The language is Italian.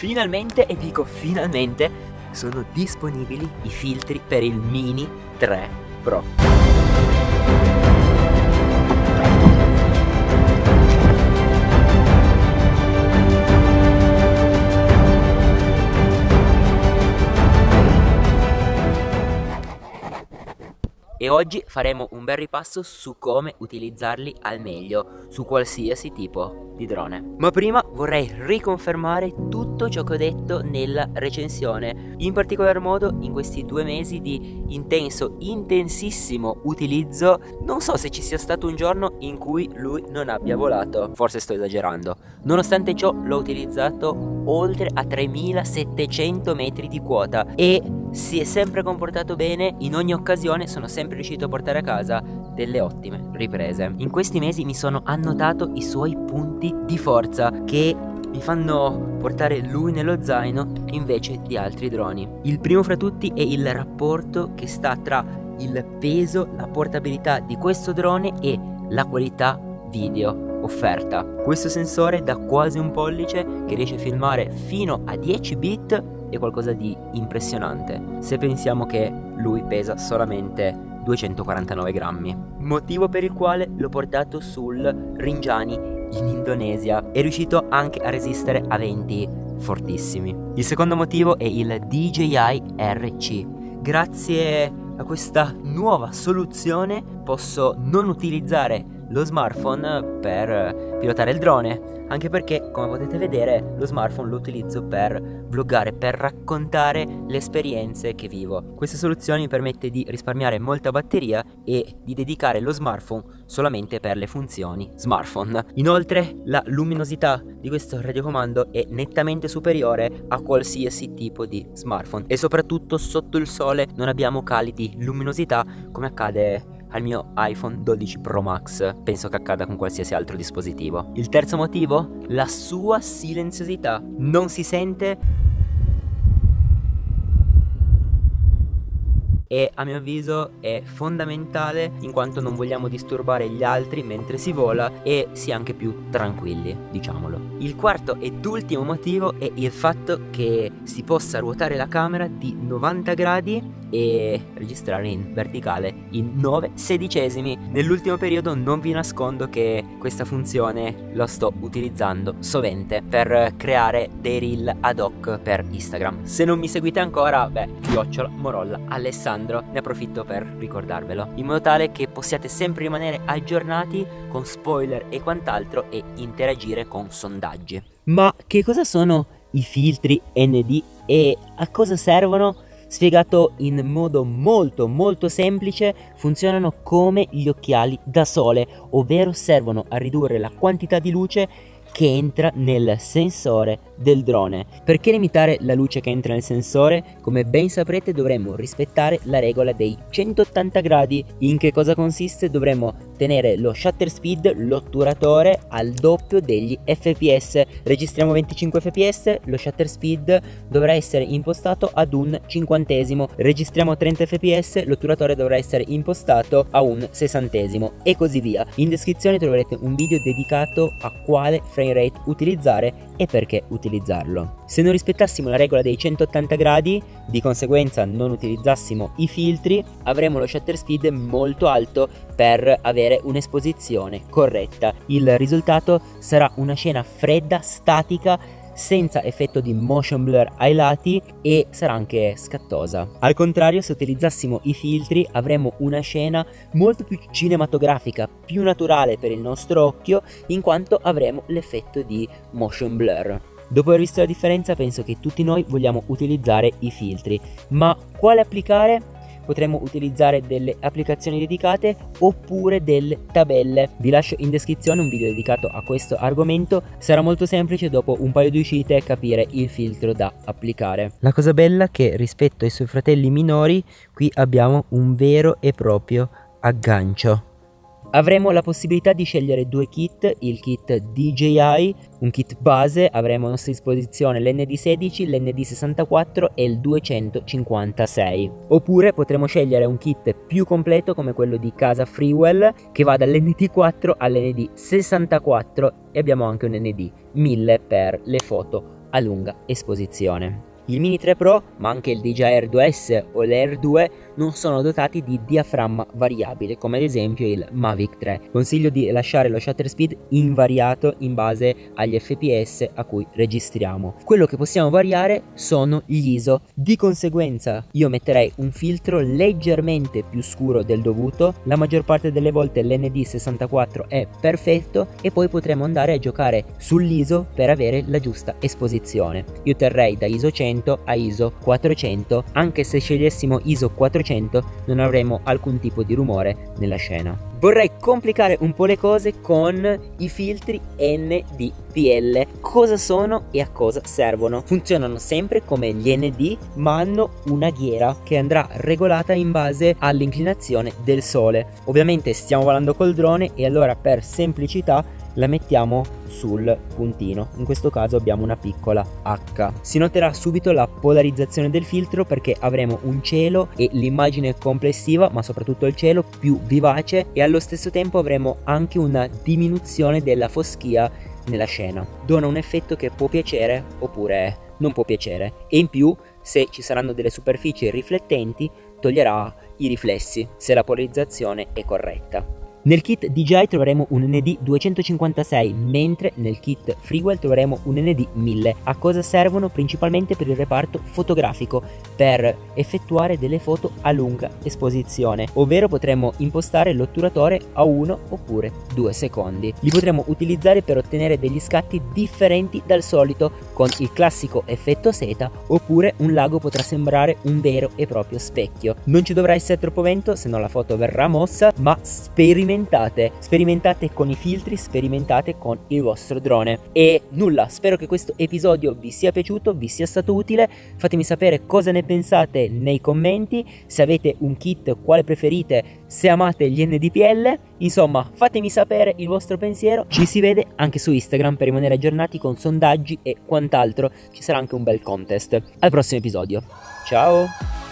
finalmente, e dico finalmente, sono disponibili i filtri per il Mini 3 Pro. Oggi faremo un bel ripasso su come utilizzarli al meglio su qualsiasi tipo di drone. Ma prima vorrei riconfermare tutto ciò che ho detto nella recensione, in particolar modo in questi due mesi di intenso, intensissimo utilizzo, non so se ci sia stato un giorno in cui lui non abbia volato, forse sto esagerando. Nonostante ciò l'ho utilizzato oltre a 3700 metri di quota e si è sempre comportato bene, in ogni occasione sono sempre riuscito a portare a casa delle ottime riprese. In questi mesi mi sono annotato i suoi punti di forza che mi fanno portare lui nello zaino invece di altri droni. Il primo fra tutti è il rapporto che sta tra il peso, la portabilità di questo drone e la qualità video offerta. Questo sensore da quasi un pollice che riesce a filmare fino a 10 bit è qualcosa di impressionante se pensiamo che lui pesa solamente 249 grammi. Motivo per il quale l'ho portato sul Rinjani in Indonesia. È riuscito anche a resistere a venti fortissimi. Il secondo motivo è il DJI RC. Grazie a questa nuova soluzione posso non utilizzare lo smartphone per pilotare il drone anche perché come potete vedere lo smartphone lo utilizzo per vloggare, per raccontare le esperienze che vivo. Questa soluzione mi permette di risparmiare molta batteria e di dedicare lo smartphone solamente per le funzioni smartphone. Inoltre la luminosità di questo radiocomando è nettamente superiore a qualsiasi tipo di smartphone e soprattutto sotto il sole non abbiamo cali di luminosità come accade al mio iPhone 12 Pro Max. Penso che accada con qualsiasi altro dispositivo. Il terzo motivo? La sua silenziosità. Non si sente e a mio avviso è fondamentale in quanto non vogliamo disturbare gli altri mentre si vola e si è anche più tranquilli, diciamolo. Il quarto ed ultimo motivo è il fatto che si possa ruotare la camera di 90 gradi e registrare in verticale in 9 sedicesimi. Nell'ultimo periodo non vi nascondo che questa funzione la sto utilizzando sovente per creare dei reel ad hoc per Instagram. Se non mi seguite ancora, beh, chiocciola, morolla, Alessandro, ne approfitto per ricordarvelo, in modo tale che possiate sempre rimanere aggiornati con spoiler e quant'altro e interagire con sondaggi. Ma che cosa sono i filtri ND e a cosa servono? Spiegato in modo molto molto semplice, funzionano come gli occhiali da sole, ovvero servono a ridurre la quantità di luce che entra nel sensore del drone. Perché limitare la luce che entra nel sensore? Come ben saprete dovremmo rispettare la regola dei 180 gradi. In che cosa consiste? Dovremmo tenere lo shutter speed, l'otturatore al doppio degli fps. Registriamo 25 fps, lo shutter speed dovrà essere impostato ad un cinquantesimo. Registriamo 30 fps, l'otturatore dovrà essere impostato a un sessantesimo e così via. In descrizione troverete un video dedicato a quale frame rate utilizzare e perché utilizzarlo. Se non rispettassimo la regola dei 180 gradi, di conseguenza non utilizzassimo i filtri, avremo lo shutter speed molto alto per avere un'esposizione corretta. Il risultato sarà una scena fredda, statica, senza effetto di motion blur ai lati e sarà anche scattosa. Al contrario, se utilizzassimo i filtri avremmo una scena molto più cinematografica, più naturale per il nostro occhio, in quanto avremo l'effetto di motion blur. Dopo aver visto la differenza penso che tutti noi vogliamo utilizzare i filtri, ma quale applicare? Potremmo utilizzare delle applicazioni dedicate oppure delle tabelle. Vi lascio in descrizione un video dedicato a questo argomento, sarà molto semplice dopo un paio di uscite capire il filtro da applicare. La cosa bella è che rispetto ai suoi fratelli minori qui abbiamo un vero e proprio aggancio. Avremo la possibilità di scegliere due kit, il kit DJI, un kit base, avremo a nostra disposizione l'ND16, l'ND64 e il 256. Oppure potremo scegliere un kit più completo come quello di casa Freewell che va dall'ND4 all'ND64 e abbiamo anche un ND 1000 per le foto a lunga esposizione. Il Mini 3 Pro, ma anche il DJI R2S o l'Air 2 non sono dotati di diaframma variabile, come ad esempio il Mavic 3. Consiglio di lasciare lo shutter speed invariato in base agli fps a cui registriamo. Quello che possiamo variare sono gli ISO. Di conseguenza io metterei un filtro leggermente più scuro del dovuto, la maggior parte delle volte l'ND64 è perfetto e poi potremo andare a giocare sull'ISO per avere la giusta esposizione. Io terrei da ISO 100 400 a ISO 400 anche se scegliessimo ISO 400 non avremo alcun tipo di rumore nella scena. Vorrei complicare un po' le cose con i filtri NDPL. Cosa sono e a cosa servono? Funzionano sempre come gli ND ma hanno una ghiera che andrà regolata in base all'inclinazione del sole. Ovviamente stiamo volando col drone e allora per semplicità la mettiamo sul puntino. In questo caso abbiamo una piccola H. Si noterà subito la polarizzazione del filtro perché avremo un cielo e l'immagine complessiva ma soprattutto il cielo più vivace e allo stesso tempo avremo anche una diminuzione della foschia nella scena. Dona un effetto che può piacere oppure non può piacere. E in più se ci saranno delle superfici riflettenti toglierà i riflessi se la polarizzazione è corretta nel kit DJI troveremo un ND 256, mentre nel kit Freewell troveremo un ND 1000. A cosa servono? Principalmente per il reparto fotografico, per effettuare delle foto a lunga esposizione, ovvero potremo impostare l'otturatore a 1 oppure 2 secondi. Li potremo utilizzare per ottenere degli scatti differenti dal solito, con il classico effetto seta, oppure un lago potrà sembrare un vero e proprio specchio. Non ci dovrà essere troppo vento, se no la foto verrà mossa, ma sperimentate sperimentate, sperimentate con i filtri, sperimentate con il vostro drone. E nulla, spero che questo episodio vi sia piaciuto, vi sia stato utile, fatemi sapere cosa ne pensate nei commenti, se avete un kit, quale preferite, se amate gli NDPL, insomma fatemi sapere il vostro pensiero, ci si vede anche su Instagram per rimanere aggiornati con sondaggi e quant'altro, ci sarà anche un bel contest. Al prossimo episodio, ciao!